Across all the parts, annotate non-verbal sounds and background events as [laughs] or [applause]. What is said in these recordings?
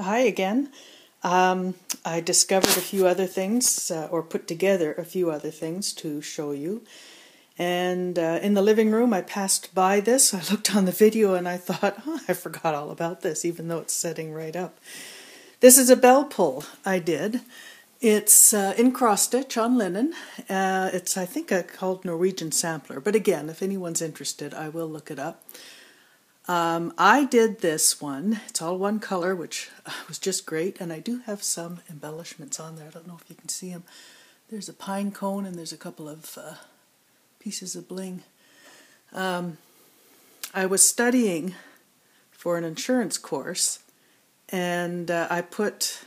Hi again. Um, I discovered a few other things, uh, or put together a few other things to show you. And uh, in the living room, I passed by this. I looked on the video and I thought, [laughs] oh, I forgot all about this, even though it's setting right up. This is a bell pull I did. It's uh, in cross stitch on linen. Uh, it's, I think, a, called Norwegian Sampler. But again, if anyone's interested, I will look it up. Um, I did this one. It's all one color, which uh, was just great. And I do have some embellishments on there. I don't know if you can see them. There's a pine cone and there's a couple of uh, pieces of bling. Um, I was studying for an insurance course and uh, I put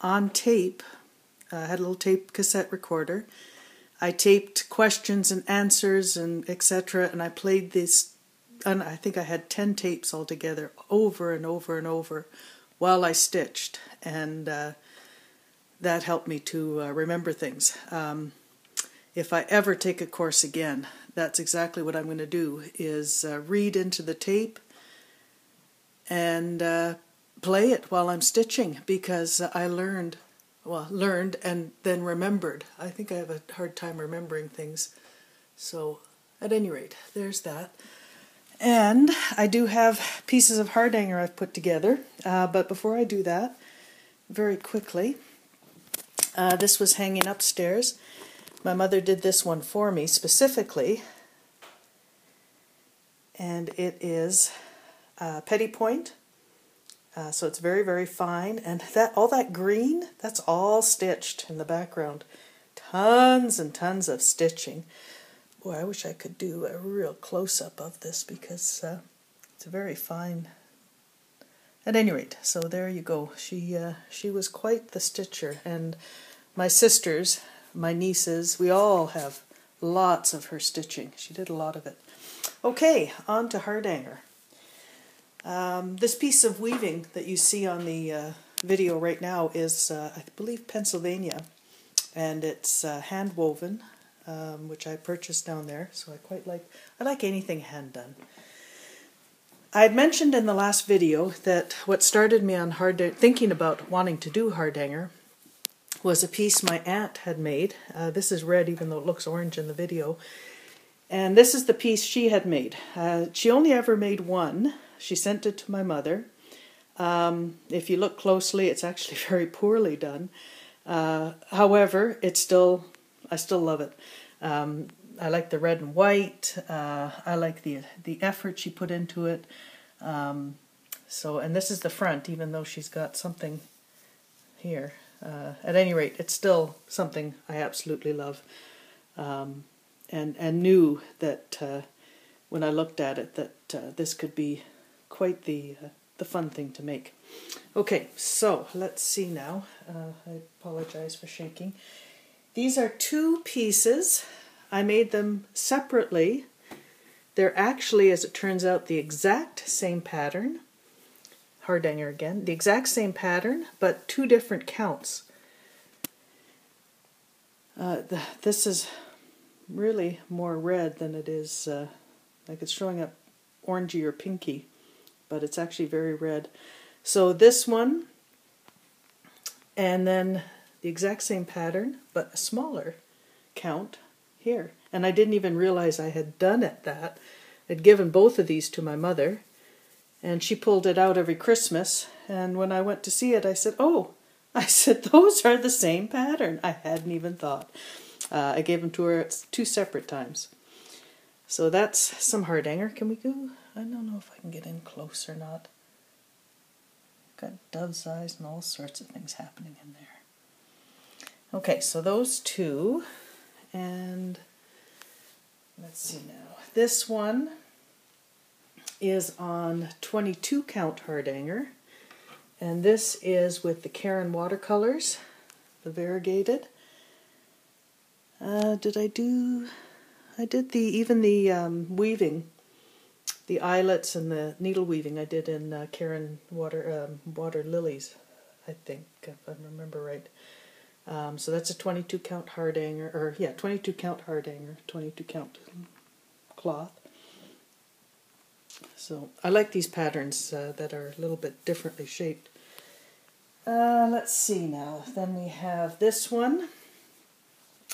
on tape, uh, I had a little tape cassette recorder. I taped questions and answers and etc. and I played this and I think I had 10 tapes altogether over and over and over while I stitched. And uh, that helped me to uh, remember things. Um, if I ever take a course again, that's exactly what I'm going to do is uh, read into the tape and uh, play it while I'm stitching because I learned well learned and then remembered. I think I have a hard time remembering things. So at any rate, there's that. And I do have pieces of hardanger I've put together, uh, but before I do that, very quickly, uh, this was hanging upstairs. My mother did this one for me specifically, and it is uh, Petit Point. Uh, so it's very, very fine, and that all that green, that's all stitched in the background. Tons and tons of stitching. Boy, I wish I could do a real close up of this because uh, it's a very fine. At any rate, so there you go. She uh, she was quite the stitcher, and my sisters, my nieces, we all have lots of her stitching. She did a lot of it. Okay, on to Hardanger. Um, this piece of weaving that you see on the uh, video right now is, uh, I believe, Pennsylvania, and it's uh, hand woven um, which I purchased down there. So I quite like I like anything hand done. I had mentioned in the last video that what started me on hard thinking about wanting to do hardanger was a piece my aunt had made. Uh, this is red, even though it looks orange in the video. And this is the piece she had made. Uh, she only ever made one. She sent it to my mother. Um, if you look closely, it's actually [laughs] very poorly done. Uh, however, it's still I still love it. Um, I like the red and white. Uh, I like the the effort she put into it. Um, so, and this is the front, even though she's got something here. Uh, at any rate, it's still something I absolutely love, um, and and knew that uh, when I looked at it that uh, this could be quite the uh, the fun thing to make. Okay, so let's see now. Uh, I apologize for shaking. These are two pieces. I made them separately. They're actually, as it turns out, the exact same pattern. Hardanger again. The exact same pattern, but two different counts. Uh, the, this is really more red than it is, uh, like it's showing up orangey or pinky, but it's actually very red. So this one, and then the exact same pattern, but a smaller count here. And I didn't even realize I had done it that. I'd given both of these to my mother, and she pulled it out every Christmas. And when I went to see it, I said, Oh, [laughs] I said, those are the same pattern. I hadn't even thought. Uh, I gave them to her two separate times. So that's some hardanger. Can we go? I don't know if I can get in close or not. Got dove's eyes and all sorts of things happening in there. Okay, so those two, and let's see now. This one is on 22 count Hardanger, and this is with the Caron watercolors, the variegated. Uh, did I do? I did the even the um, weaving, the eyelets and the needle weaving. I did in uh, Caron water um, water lilies, I think if I remember right. Um, so that's a 22 count hardanger, or yeah, 22 count hardanger, 22 count cloth. So I like these patterns uh, that are a little bit differently shaped. Uh, let's see now. Then we have this one.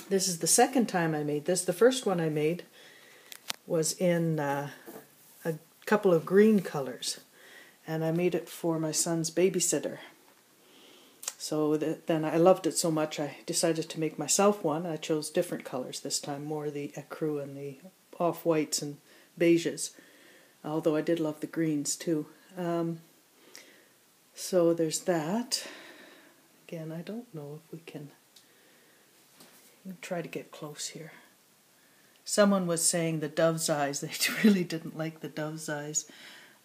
This is the second time I made this. The first one I made was in uh, a couple of green colors, and I made it for my son's babysitter. So then I loved it so much I decided to make myself one. I chose different colors this time, more the ecru and the off whites and beiges, although I did love the greens too. Um, so there's that. Again, I don't know if we can try to get close here. Someone was saying the dove's eyes. [laughs] They really didn't like the dove's eyes.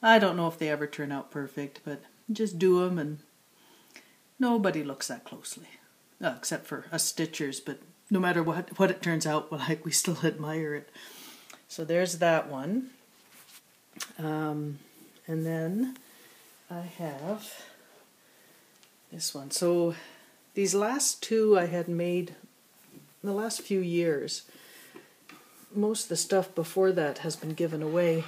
I don't know if they ever turn out perfect, but just do them and nobody looks that closely. Well, except for us stitchers, but no matter what, what it turns out, [laughs] like we still admire it. So there's that one. Um, and then I have this one. So these last two I had made in the last few years. Most of the stuff before that has been given away.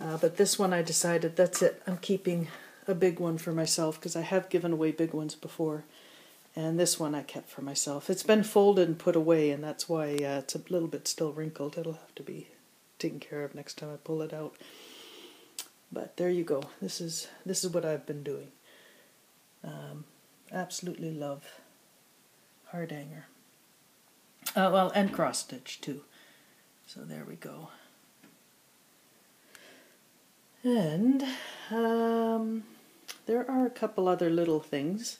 Uh, but this one I decided that's it. I'm keeping a big one for myself because I have given away big ones before. And this one I kept for myself. It's been folded and put away, and that's why uh, it's a little bit still wrinkled. It'll have to be taken care of next time I pull it out. But there you go. This is this is what I've been doing. Um, absolutely love Hardanger. Uh, well, and cross stitch too. So there we go. And um, there are a couple other little things,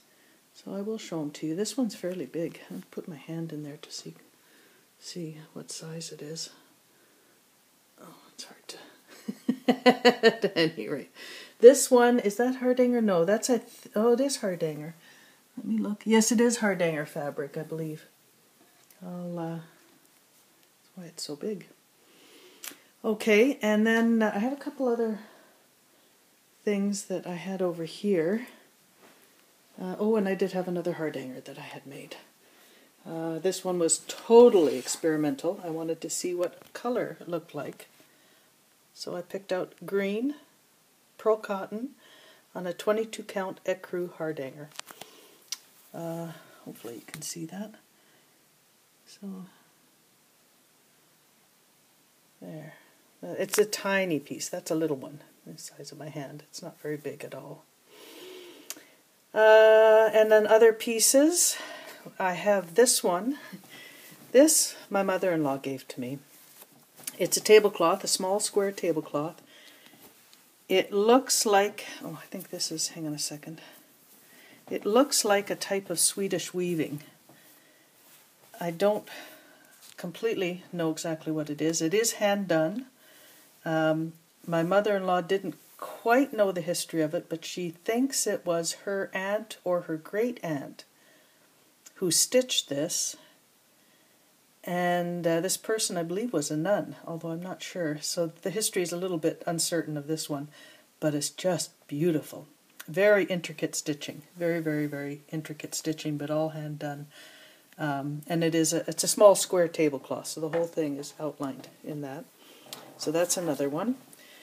so I will show them to you. This one's fairly big. I'll put my hand in there to see see what size it is. Oh, it's hard to [laughs] at any rate, this one is that Hardanger? No, that's a oh, it is Hardanger. Let me look. Yes, it is Hardanger fabric, I believe. I'll. Uh, that's why it's so big. Okay, and then uh, I have a couple other things that I had over here. Uh, oh, and I did have another Hardanger that I had made. Uh, this one was totally experimental. I wanted to see what color it looked like. So I picked out green, pearl cotton, on a 22 count ecru hardanger. Uh, hopefully you can see that. So, there. Uh, it's a tiny piece. That's a little one, the size of my hand. It's not very big at all. Uh, and then other pieces. I have this one. This my mother-in-law gave to me. It's a tablecloth, a small square tablecloth. It looks like, oh, I think this is, hang on a second. It looks like a type of Swedish weaving. I don't completely know exactly what it is. It is hand done. Um, my mother-in-law didn't quite know the history of it, but she thinks it was her aunt or her great aunt who stitched this and uh, this person, I believe, was a nun, although I'm not sure. So the history is a little bit uncertain of this one, but it's just beautiful. Very intricate stitching, very, very, very intricate stitching, but all hand done. Um, and it is a it's a small square tablecloth, so the whole thing is outlined in that. So that's another one.